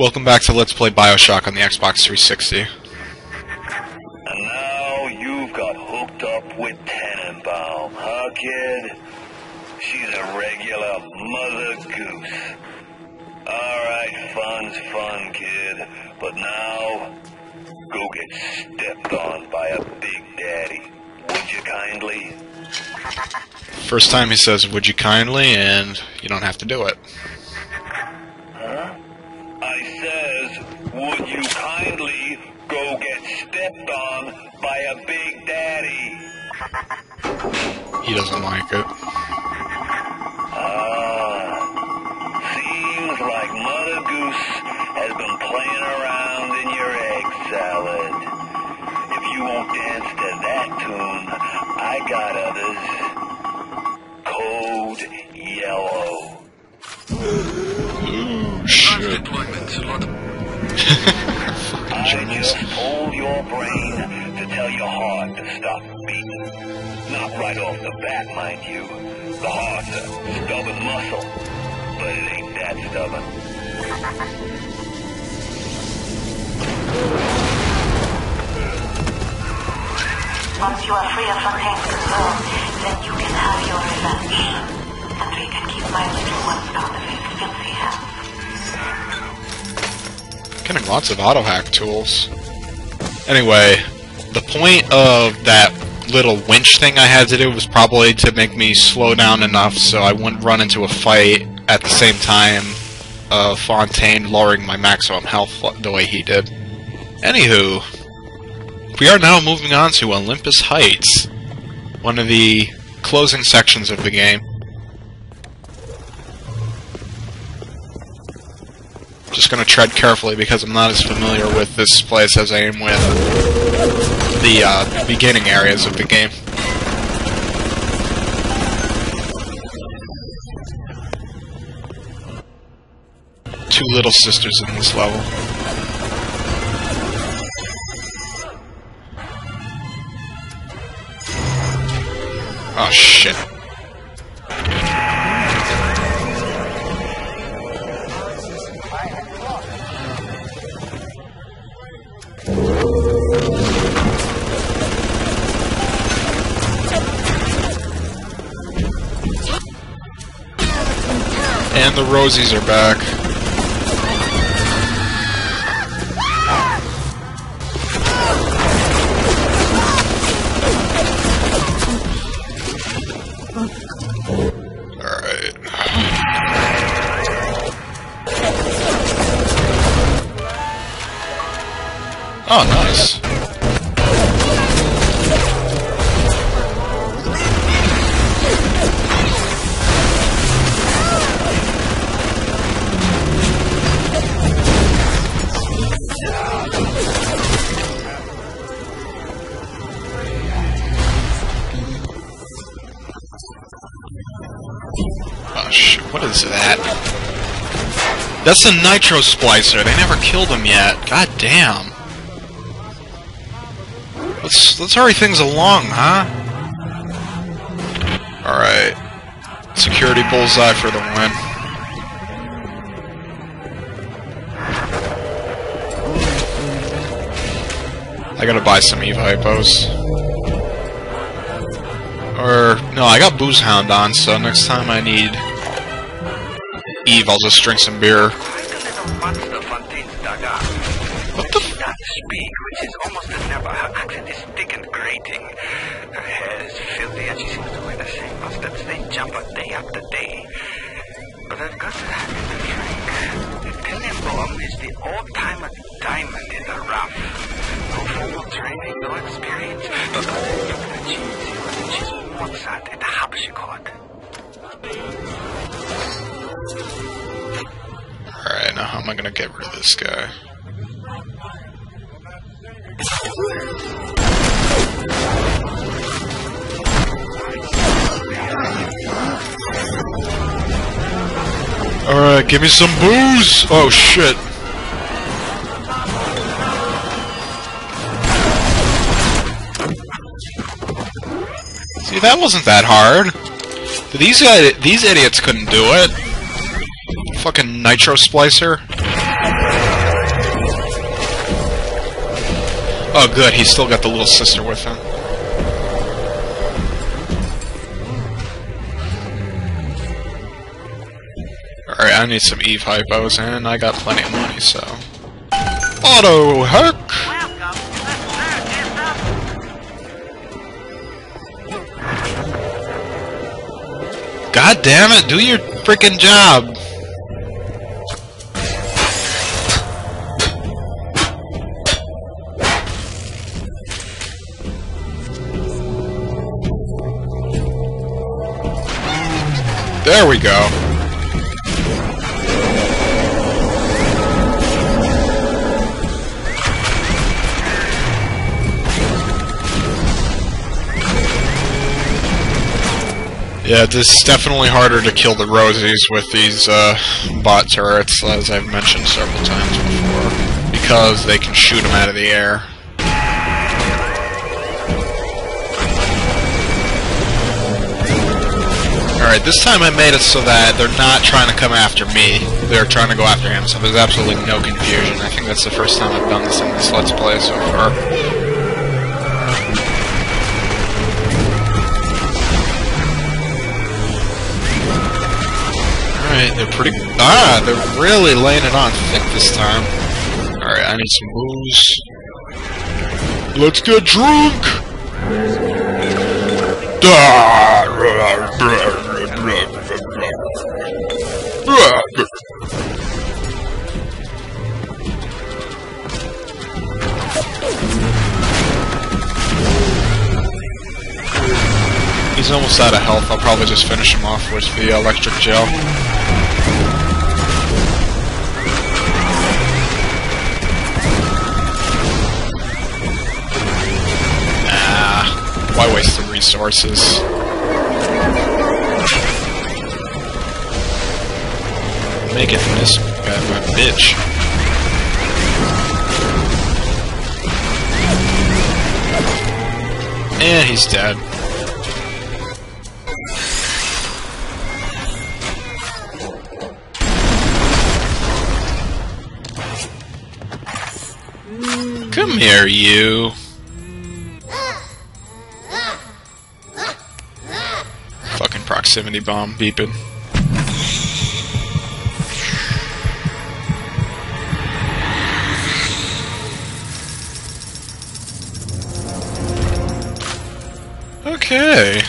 Welcome back to Let's Play Bioshock on the Xbox 360. And now you've got hooked up with Tenenbaum, huh, kid? She's a regular mother goose. Alright, fun's fun, kid. But now, go get stepped on by a big daddy. Would you kindly? First time he says, would you kindly, and you don't have to do it. He doesn't like it. Ah, seems like Mother Goose has been playing around in your egg salad. If you won't dance to that tune, I got others. Code Yellow. Ooh, shit. I just told your brain to tell your heart to stop beating. Not right off the bat, mind you. The heart's a stubborn muscle, but it ain't that stubborn. Once you are free of Fontaine's control, then you can have your revenge. And we can keep my little ones out of his filthy hands. Getting lots of auto hack tools. Anyway, the point of that little winch thing I had to do was probably to make me slow down enough so I wouldn't run into a fight at the same time of Fontaine lowering my maximum health the way he did. Anywho, we are now moving on to Olympus Heights, one of the closing sections of the game. Just gonna tread carefully because I'm not as familiar with this place as I am with the uh, beginning areas of the game. Two little sisters in this level. Oh shit. Rosies are back. That's a nitro splicer. They never killed him yet. God damn. Let's let's hurry things along, huh? Alright. Security bullseye for the win. I gotta buy some Eve hypos. Or, no, I got Booze Hound on, so next time I need Eve, I'll just drink some beer. A. What the speak, which is almost a never. Her accent is thick and grating. Her hair is filthy, and she seems to wear the same jumper day after day. But this guy? Alright, give me some booze! Oh shit. See, that wasn't that hard. These guys, these idiots couldn't do it. Fucking nitro splicer. Oh, good. He's still got the little sister with him. Alright, I need some Eve hypos, and I got plenty of money, so... Auto of... God damn it, do your freaking job! There we go. Yeah, this is definitely harder to kill the Rosies with these uh, bot turrets, as I've mentioned several times before, because they can shoot them out of the air. Alright, this time I made it so that they're not trying to come after me, they're trying to go after him, so there's absolutely no confusion. I think that's the first time I've done this in this Let's Play so far. Alright, they're pretty... Ah, they're really laying it on thick this time. Alright, I need some booze. Let's get drunk! Almost out of health. I'll probably just finish him off with the electric gel. Ah, why waste the resources? Making this guy my bitch. And he's dead. Come here, you. Fucking proximity bomb beeping. Okay.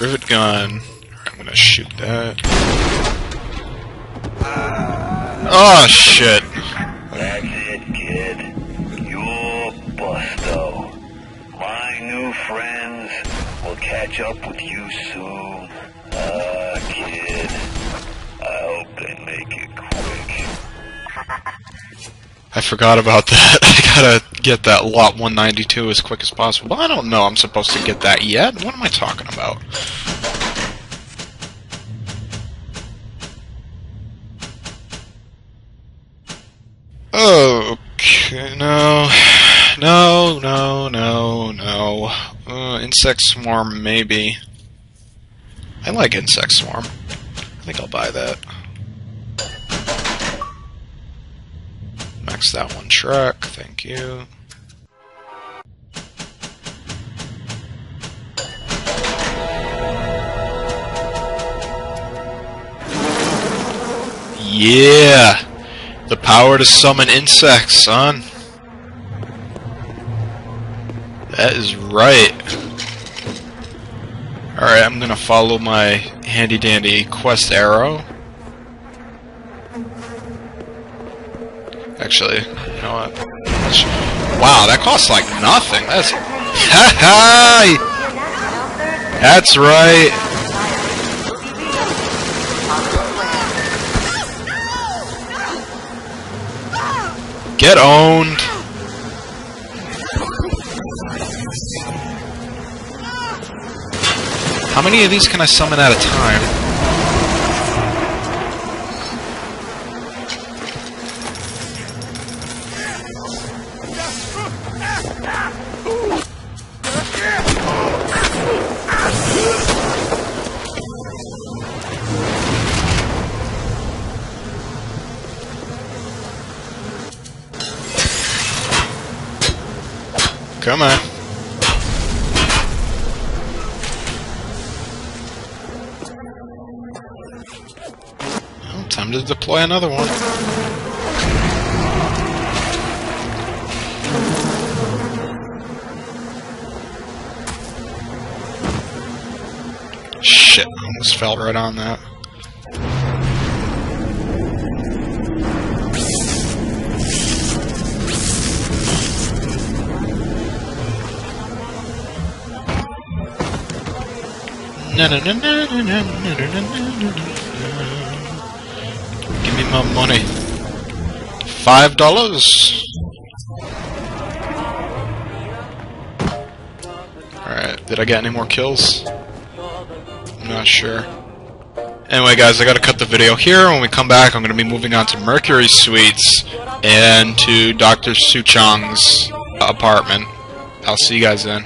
Rivet gun. I'm gonna shoot that. Oh shit. Catch up with you soon. Ah, kid. I hope they make it quick. I forgot about that. I gotta get that lot 192 as quick as possible. I don't know I'm supposed to get that yet. What am I talking about? Okay, no. No, no, no, no. Uh, insect swarm, maybe. I like insect swarm. I think I'll buy that. Max that one truck, thank you. Yeah! The power to summon insects, son. That is right. Alright, I'm gonna follow my handy dandy quest arrow. Actually, you know what? Wow, that costs like nothing. That's. Ha That's right. Get owned. How many of these can I summon at a time? Come on. To deploy another one. Shit, almost fell right on that. Na na na na na na na na na na. Give me my money. Five dollars. Alright, did I get any more kills? I'm not sure. Anyway, guys, I gotta cut the video here. When we come back, I'm gonna be moving on to Mercury Suites and to Dr. Suchong's apartment. I'll see you guys then.